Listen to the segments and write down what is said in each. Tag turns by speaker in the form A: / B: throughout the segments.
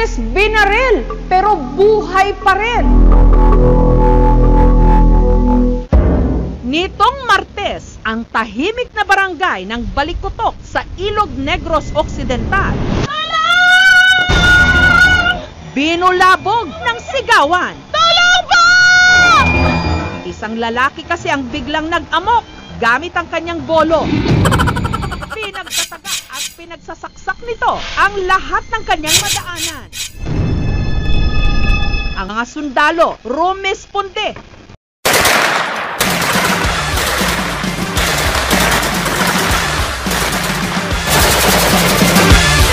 A: beses binaril, pero buhay pa rin. Nitong Martes, ang tahimik na barangay ng Balikutok sa Ilog Negros Occidental. Binulabog ng sigawan. Tulong po! Isang lalaki kasi ang biglang nag-amok gamit ang kanyang bolo. Pinagsasaksak nito ang lahat ng kanyang madaanan. Ang mga sundalo rumesponde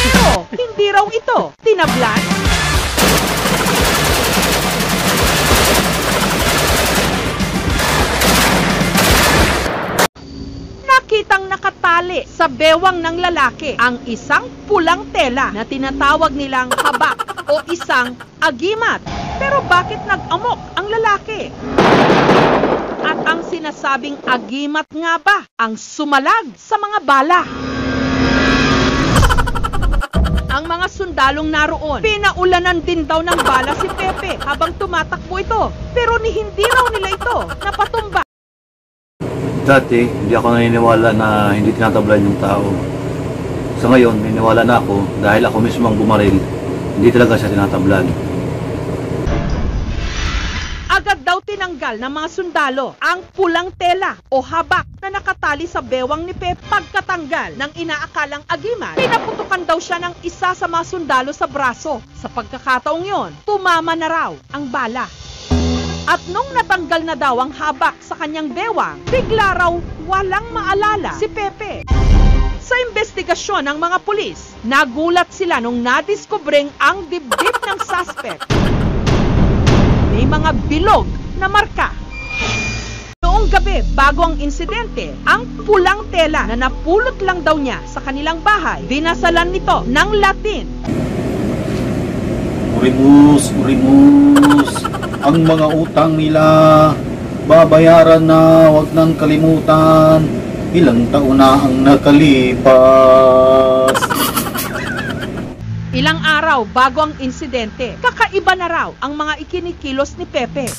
A: Pero hindi raw ito tinablan. Nakitang nakatali sa bewang ng lalaki ang isang pulang tela na tinatawag nilang habak o isang agimat. Pero bakit nag-amok ang lalaki? At ang sinasabing agimat nga ba ang sumalag sa mga bala? Ang mga sundalong naroon, pinaulanan din daw ng bala si Pepe habang tumatakbo ito. Pero ni hindi raw nila ito napatumba.
B: Dati, hindi ako naniniwala na hindi tinatablan yung tao. Sa ngayon, naniniwala na ako dahil ako mismo ang bumaril. Hindi talaga siya tinatablan.
A: Agad daw tinanggal ng mga sundalo ang pulang tela o habak na nakatali sa bewang ni Pep pagkatanggal ng inaakalang agimat. Pinaputukan daw siya ng isa sa mga sundalo sa braso. Sa pagkakataong yon, tumama na raw ang bala. At nung natanggal na daw ang habak sa kanyang bewang, bigla raw walang maalala si Pepe. Sa investigasyon ng mga pulis, nagulat sila nung nadiskubring ang dibdib ng suspect. May mga bilog na marka. Noong gabi, bago ang insidente, ang pulang tela na napulot lang daw niya sa kanilang bahay, dinasalan nito ng Latin.
C: Urimus, urimus, ang mga utang nila, babayaran na, wag nang kalimutan, ilang taon na ang nakalipas.
A: Ilang araw bago ang insidente, kakaiba na raw ang mga ikinikilos ni Pepe.